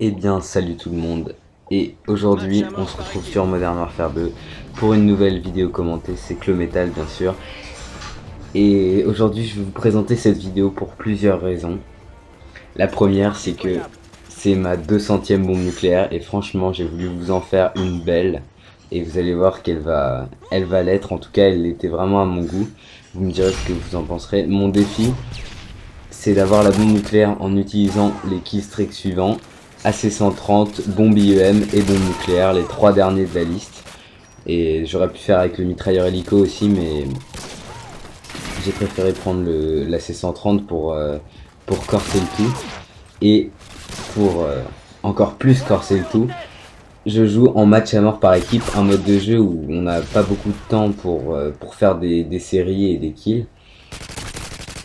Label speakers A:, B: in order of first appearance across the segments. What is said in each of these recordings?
A: Eh bien, salut tout le monde. Et aujourd'hui, on se retrouve sur Modern Warfare 2 pour une nouvelle vidéo commentée. C'est Clometal, bien sûr. Et aujourd'hui, je vais vous présenter cette vidéo pour plusieurs raisons. La première, c'est que c'est ma 200ème bombe nucléaire et franchement, j'ai voulu vous en faire une belle. Et vous allez voir qu'elle va, elle va l'être. En tout cas, elle était vraiment à mon goût. Vous me direz ce que vous en penserez. Mon défi, c'est d'avoir la bombe nucléaire en utilisant les keystrikes suivants. AC-130, bombe IEM et bombe nucléaire, les trois derniers de la liste. Et j'aurais pu faire avec le mitrailleur hélico aussi, mais j'ai préféré prendre l'AC-130 pour, euh, pour corser le tout. Et pour euh, encore plus corser le tout, je joue en match à mort par équipe, un mode de jeu où on n'a pas beaucoup de temps pour, euh, pour faire des, des séries et des kills.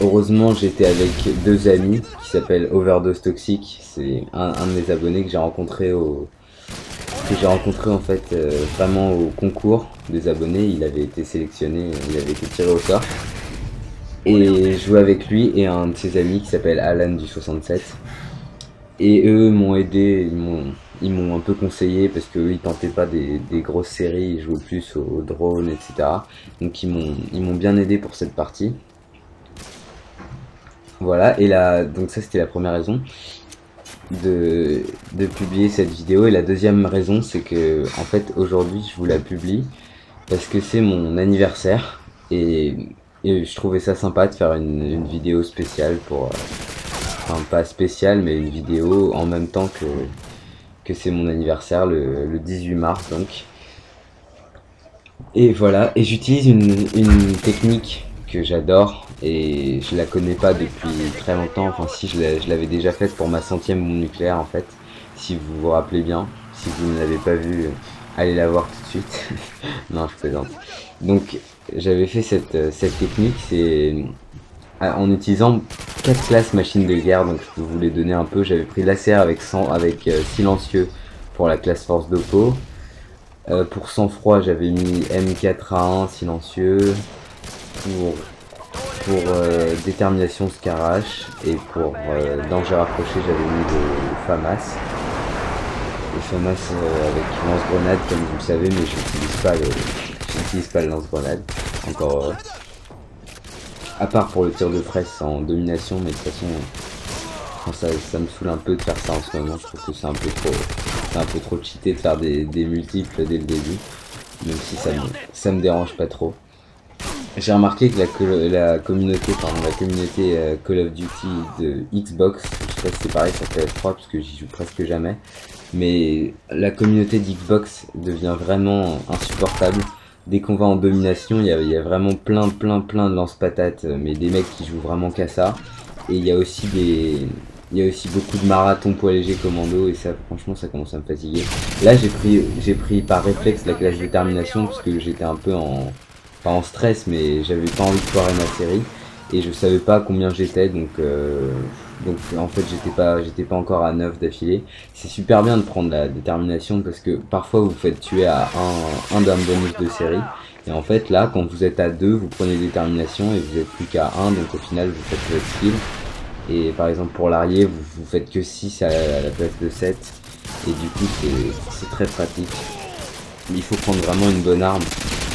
A: Heureusement, j'étais avec deux amis qui s'appellent Overdose Toxic. C'est un, de mes abonnés que j'ai rencontré au que j'ai rencontré en fait euh, vraiment au concours des abonnés. Il avait été sélectionné, il avait été tiré au sort. Et je jouais avec lui et un de ses amis qui s'appelle Alan du 67. Et eux m'ont aidé, ils m'ont un peu conseillé parce qu'eux ils tentaient pas des, grosses séries, ils jouaient plus au, drone, etc. Donc ils m'ont bien aidé pour cette partie. Voilà, et là, donc ça c'était la première raison de, de, publier cette vidéo. Et la deuxième raison, c'est que en fait aujourd'hui je vous la publie parce que c'est mon anniversaire et, je trouvais ça sympa de faire une, vidéo spéciale pour, euh, enfin pas spéciale, mais une vidéo en même temps que, c'est mon anniversaire le, le 18 mars donc. Et voilà, et j'utilise une technique que j'adore et je la connais pas depuis très longtemps. Enfin, si je l'avais déjà faite pour ma centième bombe nucléaire en fait, si vous vous rappelez bien. Si vous ne l'avez pas vue, allez la voir tout de suite. non, je plaisante. Donc, j'avais fait cette, euh, technique, c'est euh, en utilisant quatre classes machines de guerre. Donc, je peux vous les donner un peu. J'avais pris l'ACR avec, avec euh, silencieux pour la classe force peau. pour sang-froid, j'avais mis M4A1 silencieux. Pour pour euh, détermination Scarache et pour euh, danger rapproché j'avais mis le, FAMAS. Le FAMAS euh, avec lance-grenade comme vous le savez mais j'utilise pas le j'utilise pas le lance-grenade encore heureux. À part pour le tir de fraisse en domination mais de toute façon ça, ça, me saoule un peu de faire ça en ce moment, je trouve que c'est un peu trop un peu trop cheaté de faire des, des multiples dès le début même si ça me, ça me dérange pas trop. J'ai remarqué que la, communauté, pardon, la communauté euh, Call of Duty de Xbox, je sais pas si c'est pareil sur PS3 parce que j'y joue presque jamais, mais la communauté d'Xbox devient vraiment insupportable. Dès qu'on va en domination, il y a, vraiment plein, plein, plein de lance-patates, euh, mais des mecs qui jouent vraiment qu'à ça. Et il y a aussi des, il y a aussi beaucoup de marathons poids léger commando et ça franchement ça commence à me fatiguer. Là j'ai pris j'ai pris par réflexe la classe détermination parce que j'étais un peu en, pas en stress, mais j'avais pas envie de foirer ma série et je savais pas combien j'étais, donc euh, donc en fait j'étais pas j'étais pas encore à 9 d'affilée. C'est super bien de prendre la détermination parce que parfois vous faites tuer à un, un d'un bonus de série. Et en fait là quand vous êtes à 2 vous prenez détermination et vous êtes plus qu'à 1 donc au final vous faites votre skill. Et par exemple pour l'arrière vous, vous faites que 6 à la, place de 7 et du coup c'est très pratique. Il faut prendre vraiment une bonne arme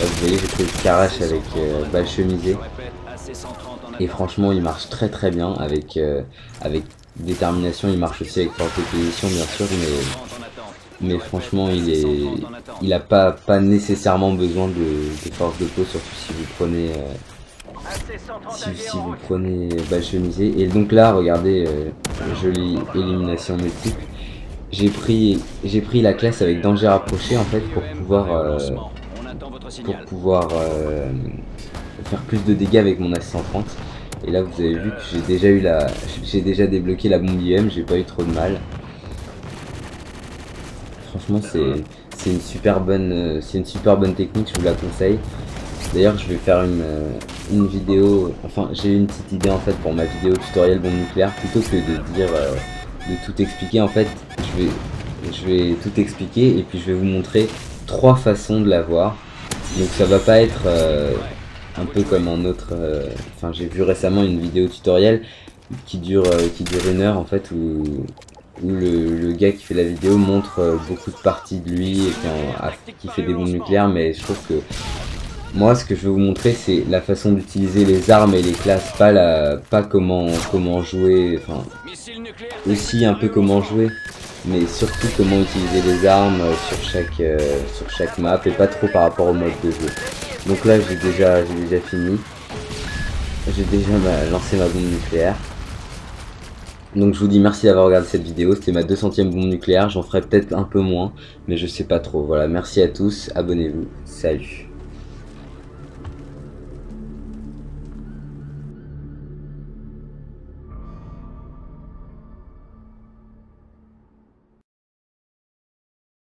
A: vous voyez, j'ai pris le Karash avec euh, balle chemisée. Et franchement, il marche très très bien avec, euh, avec détermination. Il marche aussi avec force de position, bien sûr, mais, mais franchement, il est, il a pas, pas nécessairement besoin de, force de peau, surtout si vous prenez, euh, si, vous prenez balle chemisée. Et donc là, regardez, jolie élimination multiple. J'ai pris, j'ai pris la classe avec danger rapproché en fait pour pouvoir pour pouvoir euh, faire plus de dégâts avec mon AC-130. Et là vous avez vu que j'ai déjà eu la. J'ai déjà débloqué la bombe IM, j'ai pas eu trop de mal. Franchement c'est une super bonne c'est une super bonne technique, je vous la conseille. D'ailleurs je vais faire une, euh, une vidéo, enfin j'ai une petite idée en fait pour ma vidéo tutoriel bombe nucléaire plutôt que de dire euh, de tout expliquer en fait je vais je vais tout expliquer et puis je vais vous montrer trois façons de l'avoir donc ça va pas être euh, un peu comme un autre... Euh, enfin j'ai vu récemment une vidéo tutoriel qui dure, euh, qui dure une heure en fait où, où le, le gars qui fait la vidéo montre beaucoup de parties de lui et qui, en- a- qui fait des bombes nucléaires, mais je trouve que moi, ce que je veux vous montrer, c'est la façon d'utiliser les armes et les classes, pas la, pas comment, comment jouer, enfin, aussi un peu comment jouer, mais surtout comment utiliser les armes euh, sur chaque, euh, sur chaque map et pas trop par rapport au mode de jeu. Donc là, j'ai déjà, j'ai déjà fini. J'ai déjà ma- lancé ma bombe nucléaire. Donc je vous dis merci d'avoir regardé cette vidéo, c'était ma 200ème bombe nucléaire, j'en ferai peut-être un peu moins, mais je sais pas trop. Voilà, merci à tous, abonnez-vous, salut.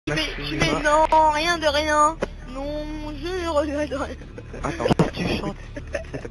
B: Mais, mais non, rien de rien. Non, je ne regrette rien.
C: Attends, tu chantes.